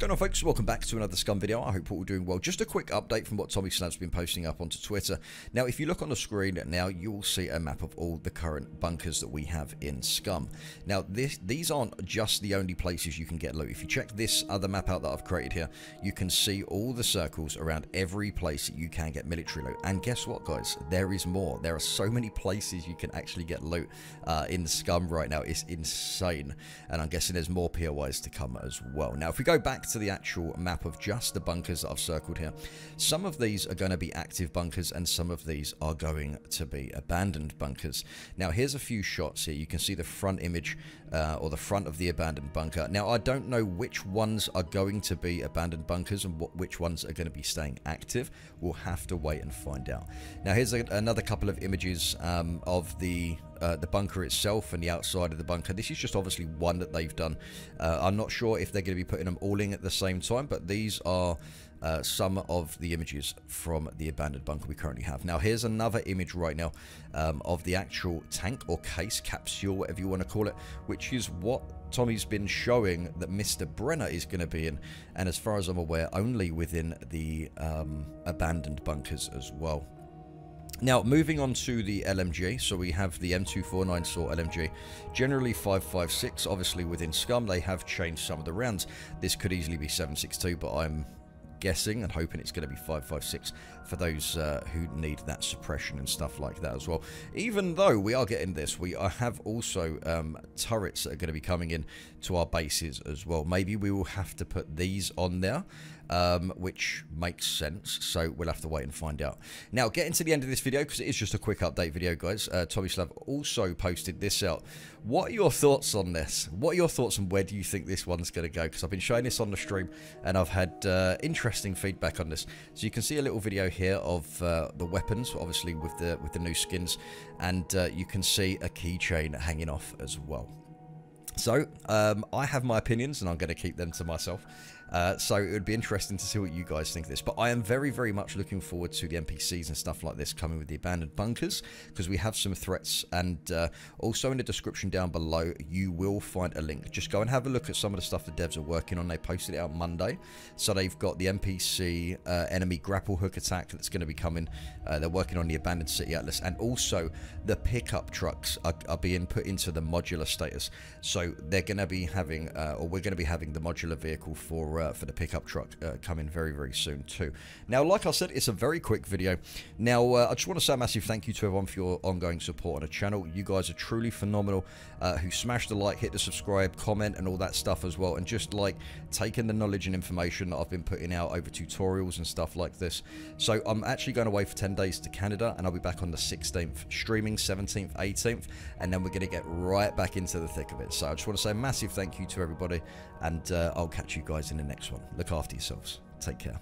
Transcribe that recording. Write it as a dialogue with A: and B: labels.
A: going on folks? Welcome back to another Scum video. I hope all doing well. Just a quick update from what Tommy Slab's been posting up onto Twitter. Now if you look on the screen now you will see a map of all the current bunkers that we have in Scum. Now this, these aren't just the only places you can get loot. If you check this other map out that I've created here you can see all the circles around every place that you can get military loot. And guess what guys? There is more. There are so many places you can actually get loot uh, in Scum right now. It's insane. And I'm guessing there's more POIs to come as well. Now if we go back to the actual map of just the bunkers that I've circled here, some of these are going to be active bunkers and some of these are going to be abandoned bunkers. Now here's a few shots here. You can see the front image uh, or the front of the abandoned bunker. Now I don't know which ones are going to be abandoned bunkers and what, which ones are going to be staying active. We'll have to wait and find out. Now here's a, another couple of images um, of the uh, the bunker itself and the outside of the bunker. This is just obviously one that they've done. Uh, I'm not sure if they're going to be putting them all in at the same time, but these are uh, some of the images from the abandoned bunker we currently have. Now, here's another image right now um, of the actual tank or case, capsule, whatever you want to call it, which is what Tommy's been showing that Mr. Brenner is going to be in, and as far as I'm aware, only within the um, abandoned bunkers as well. Now, moving on to the LMG, so we have the M249 SAW LMG, generally 556, obviously within Scum, they have changed some of the rounds. This could easily be 762, but I'm guessing and hoping it's going to be 556 for those uh, who need that suppression and stuff like that as well. Even though we are getting this, we have also um, turrets that are going to be coming in to our bases as well. Maybe we will have to put these on there um, which makes sense. So we'll have to wait and find out. Now, getting to the end of this video, because it is just a quick update video, guys. Uh, Tommy Slav also posted this out. What are your thoughts on this? What are your thoughts on where do you think this one's going to go? Because I've been showing this on the stream, and I've had uh, interesting feedback on this. So you can see a little video here of uh, the weapons, obviously with the with the new skins, and uh, you can see a keychain hanging off as well. So, um, I have my opinions, and I'm going to keep them to myself. Uh, so it would be interesting to see what you guys think of this. But I am very, very much looking forward to the NPCs and stuff like this coming with the abandoned bunkers because we have some threats. And uh, also in the description down below, you will find a link. Just go and have a look at some of the stuff the devs are working on. They posted it out Monday. So they've got the NPC uh, enemy grapple hook attack that's going to be coming. Uh, they're working on the abandoned city atlas. And also the pickup trucks are, are being put into the modular status. So they're going to be having, uh, or we're going to be having the modular vehicle for uh, for the pickup truck uh, coming very, very soon too. Now, like I said, it's a very quick video. Now, uh, I just want to say a massive thank you to everyone for your ongoing support on the channel. You guys are truly phenomenal uh, who smashed the like, hit the subscribe, comment, and all that stuff as well. And just like taking the knowledge and information that I've been putting out over tutorials and stuff like this. So I'm actually going away for 10 days to Canada and I'll be back on the 16th, streaming 17th, 18th, and then we're going to get right back into the thick of it. So just want to say a massive thank you to everybody and uh, I'll catch you guys in the next one. Look after yourselves. Take care.